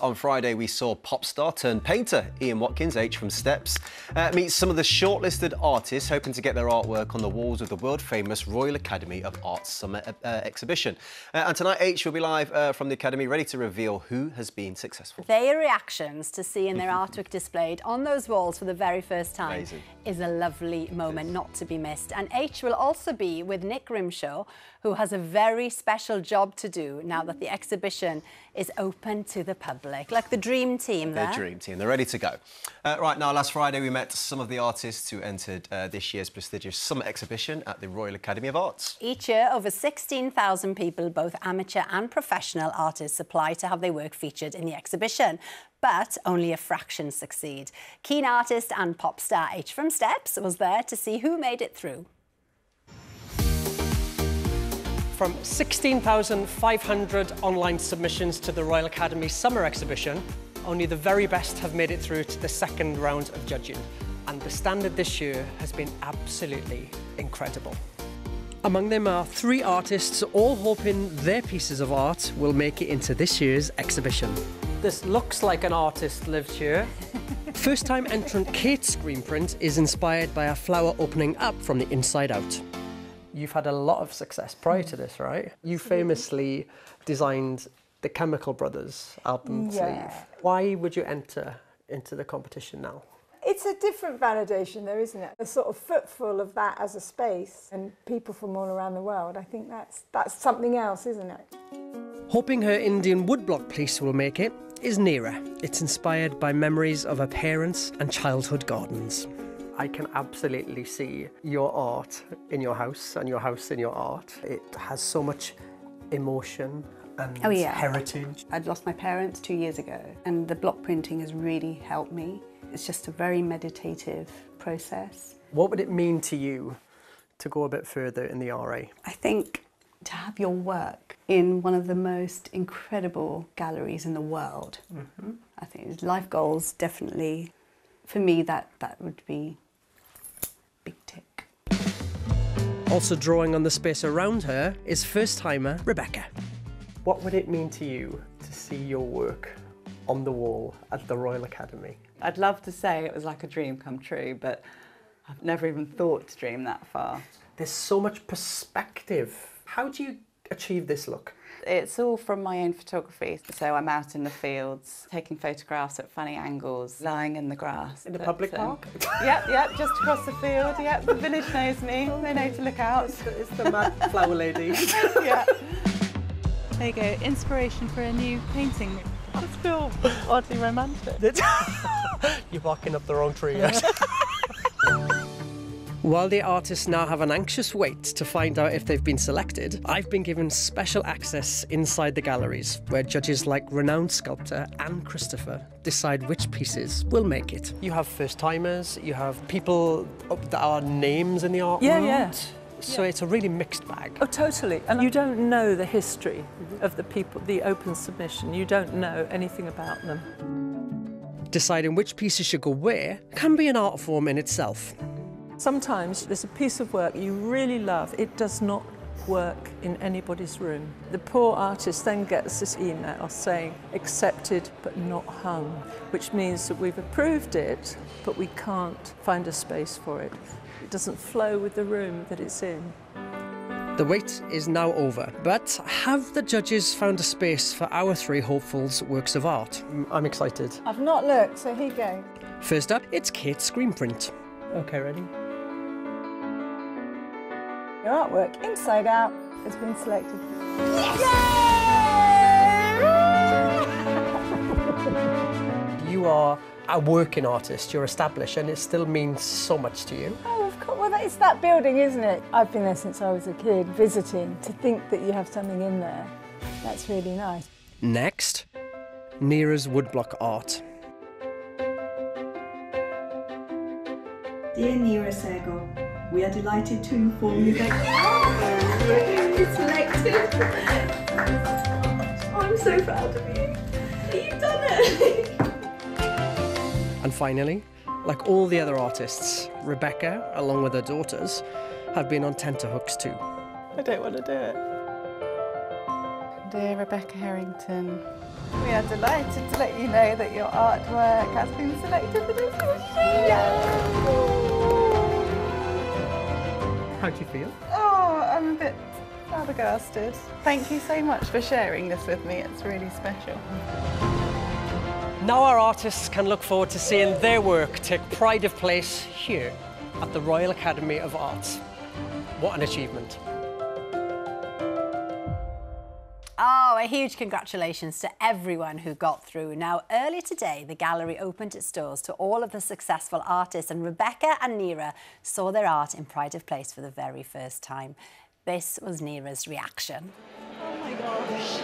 On Friday, we saw pop star turned painter Ian Watkins, H from Steps, uh, meet some of the shortlisted artists hoping to get their artwork on the walls of the world famous Royal Academy of Arts Summer uh, exhibition. Uh, and tonight, H will be live uh, from the Academy, ready to reveal who has been successful. Their reactions to seeing their artwork displayed on those walls for the very first time Amazing. is a lovely moment not to be missed. And H will also be with Nick Grimshaw, who has a very special job to do now that the exhibition is open to the public. Like the dream team there. Their dream team. They're ready to go. Uh, right now, last Friday, we met some of the artists who entered uh, this year's prestigious summer exhibition at the Royal Academy of Arts. Each year, over 16,000 people, both amateur and professional artists, apply to have their work featured in the exhibition. But only a fraction succeed. Keen artist and pop star H from Steps was there to see who made it through. From 16,500 online submissions to the Royal Academy Summer Exhibition, only the very best have made it through to the second round of judging. And the standard this year has been absolutely incredible. Among them are three artists all hoping their pieces of art will make it into this year's exhibition. This looks like an artist lived here. First time entrant Kate's screen print is inspired by a flower opening up from the inside out. You've had a lot of success prior to this, right? You famously designed the Chemical Brothers album Yeah. sleeve. Why would you enter into the competition now? It's a different validation, though, isn't it? A sort of footfall of that as a space and people from all around the world. I think that's that's something else, isn't it? Hoping her Indian woodblock piece will make it is Neera. It's inspired by memories of her parents and childhood gardens. I can absolutely see your art in your house and your house in your art. It has so much emotion and Oh, yeah. heritage. I'd lost my parents two years ago, and the block printing has really helped me. It's just a very meditative process. What would it mean to you to go a bit further in the RA? I think to have your work in one of the most incredible galleries in the world, mm-hmm. I think life goals definitely, for me, that, that would be Also drawing on the space around her is first timer Rebecca. What would it mean to you to see your work on the wall at the Royal Academy? I'd love to say it was like a dream come true, but I've never even thought to dream that far. There's so much perspective. How do you achieve this look? It's all from my own photography. So I'm out in the fields, taking photographs at funny angles, lying in the grass. In the But, public um, park? Yep, yep, just across the field. Yep, the village knows me. They know to look out. It's the mad flower lady. yeah. There you go, inspiration for a new painting. I just feel oddly romantic. You're barking up the wrong tree. While the artists now have an anxious wait to find out if they've been selected, I've been given special access inside the galleries where judges like renowned sculptor Ann Christopher decide which pieces will make it. You have first timers, you have people that are names in the art Yeah, world. yeah. So it's a really mixed bag. Oh, totally. And you don't know the history of the people, the open submission. You don't know anything about them. Deciding which pieces should go where can be an art form in itself. Sometimes there's a piece of work you really love, it does not work in anybody's room. The poor artist then gets this email saying accepted but not hung, which means that we've approved it, but we can't find a space for it. It doesn't flow with the room that it's in. The wait is now over, but have the judges found a space for our three hopefuls' works of art? Mm, I'm excited. I've not looked, so here you go. First up, it's Kate's screen print. Okay, ready? Your artwork, inside out, has been selected. Yes! You are a working artist, you're established, and it still means so much to you. Oh, of course. Well, it's that building, isn't it? I've been there since I was a kid, visiting. To think that you have something in there, that's really nice. Next, Neera's woodblock art. Dear Nira Segal, we are delighted to inform you that you're selected. Oh, I'm so proud of you. You've done it. And finally, like all the other artists, Rebecca, along with her daughters, have been on tenterhooks too. I don't want to do it. Dear Rebecca Harrington, We are delighted to let you know that your artwork has been selected for this How do you feel? Oh, I'm a bit flabbergasted. Thank you so much for sharing this with me. It's really special. Now our artists can look forward to seeing their work take pride of place here at the Royal Academy of Arts. What an achievement. A huge congratulations to everyone who got through. Now, earlier today, the gallery opened its doors to all of the successful artists, and Rebecca and Nira saw their art in pride of place for the very first time. This was Nira's reaction. Oh my gosh.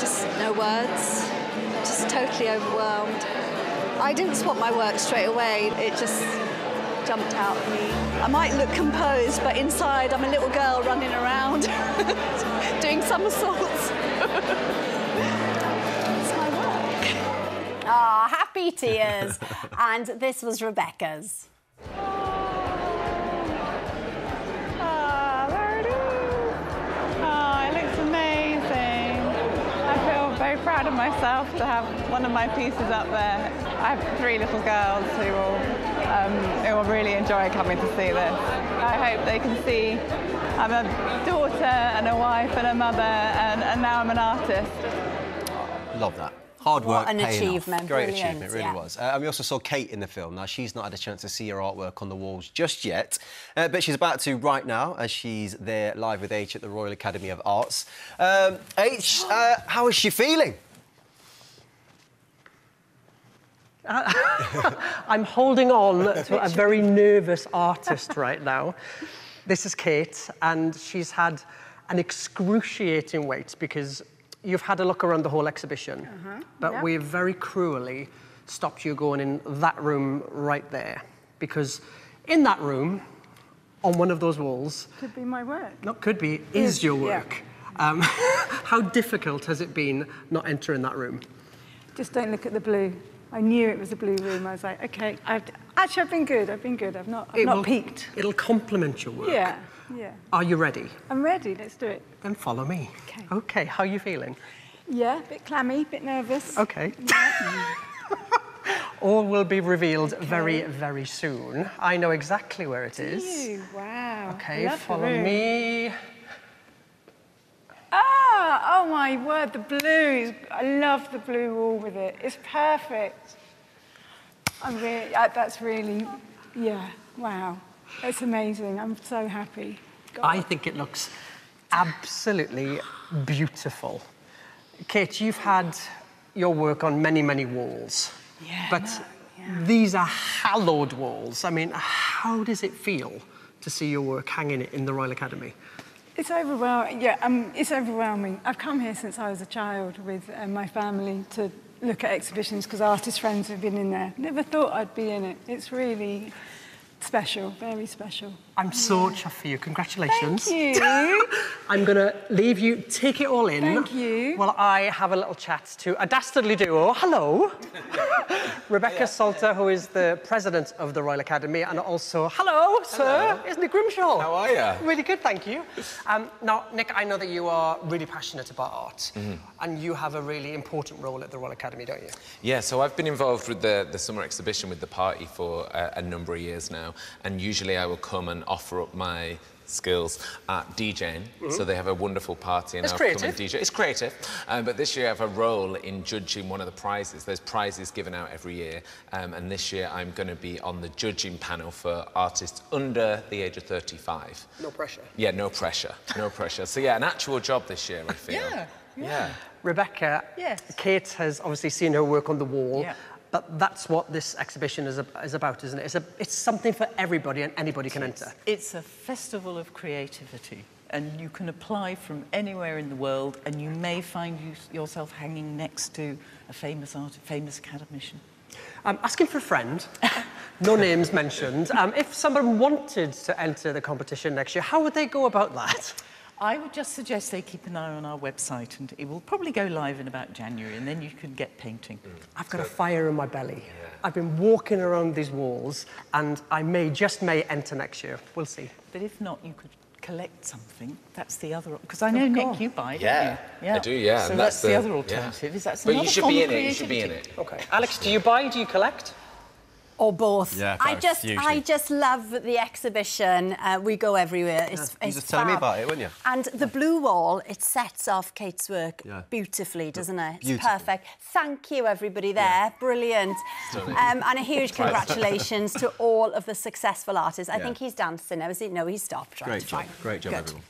Just no words. Just totally overwhelmed. I didn't swap my work straight away. It just jumped out at me. I might look composed, but inside I'm a little girl running around doing somersaults. it's my work. Ah, happy tears. and this was Rebecca's. Very proud of myself to have one of my pieces up there. I have three little girls who will, um, who will really enjoy coming to see this. I hope they can see I'm a daughter and a wife and a mother and, and now I'm an artist. Love that. Hard What work an paying achievement, Off. Great brilliant, achievement, it really yeah. was. Uh, and we also saw Kate in the film. Now, she's not had a chance to see her artwork on the walls just yet, uh, but she's about to right now as she's there live with H at the Royal Academy of Arts. Um, H, uh, how is she feeling? I'm holding on to a very nervous artist right now. This is Kate, and she's had an excruciating wait because you've had a look around the whole exhibition, but we've very cruelly stopped you going in that room right there because in that room, on one of those walls, Could be my work. not could be, is your yeah. work. Um, how difficult has it been not entering that room? Just don't look at the blue. I knew it was a blue room. I was like, okay, I've, actually, I've been good. I've been good. I've not, I've It not will- peeked. It'll complement your work. Yeah, yeah. Are you ready? I'm ready. Let's do it. Then follow me. Okay. Okay, how are you feeling? Yeah, a bit clammy, a bit nervous. Okay. All will be revealed very, very soon. I know exactly where it is. Ew, wow. Okay, Love follow me. Ah, oh my word, the blues. I love the blue wall with it. It's perfect. I'm really, that's really, yeah, wow. It's amazing. I'm so happy. God. I think it looks absolutely beautiful. Kate, you've had your work on many, many walls. Yeah, But no, these are hallowed walls. I mean, how does it feel to see your work hanging in the Royal Academy? It's overwhelming. Yeah, um, it's overwhelming. I've come here since I was a child with uh, my family to look at exhibitions because artist friends have been in there. Never thought I'd be in it. It's really special, very special. I'm so chuffed for you. Congratulations. Thank you. I'm going to leave you, take it all in. Thank you. While I have a little chat to a dastardly duo. Hello. Rebecca Salter, who is the president of the Royal Academy, and also, hello, sir. Isn't it Grimshaw? How are you? Really good, thank you. Um, now, Nick, I know that you are really passionate about art, Mm-hmm. and you have a really important role at the Royal Academy, don't you? Yeah, so I've been involved with the, the summer exhibition with the party for a, a number of years now, and usually I will come and offer up my skills at DJing. So they have a wonderful party, and It's I'll come and creative. DJ. It's creative, um, but this year I have a role in judging one of the prizes. There's prizes given out every year, um, and this year I'm going to be on the judging panel for artists under the age of 35. No pressure. Yeah, no pressure, no pressure. So yeah, an actual job this year, I feel. Yeah, Yeah. Rebecca, Yes. Kate has obviously seen her work on the wall, Yeah. But that's what this exhibition is, is about, isn't it? It's, a, it's something for everybody and anybody can enter. It's a festival of creativity, and you can apply from anywhere in the world, and you may find you, yourself hanging next to a famous art, famous academician. I'm asking for a friend, no names mentioned. Um, if someone wanted to enter the competition next year, how would they go about that? I would just suggest they keep an eye on our website, and it will probably go live in about January, and then you can get painting. Mm. I've got a fire in my belly. I've been walking around these walls, and I may, just may, enter next year. We'll see. But if not, you could collect something, that's the other. Because I know, Nick, you buy, Yeah, don't you? I do, yeah. So and that's, the, yeah. other alternative. Is that's But you should be of in it. You should be in it. Okay. Alex, do you buy? Do you collect? Or both. Yeah, I both, just, I just love the exhibition. Uh, we go everywhere. It's, you it's just telling me fab. about it, weren't you? And the blue wall, it sets off Kate's work Yeah. beautifully, doesn't it? It's Beautiful. perfect. Thank you, everybody there. Brilliant. Um, and a huge congratulations to all of the successful artists. I Yeah. think he's dancing now. Is he? No, he stopped. Right, Great job. fine. Great job, Good. everyone.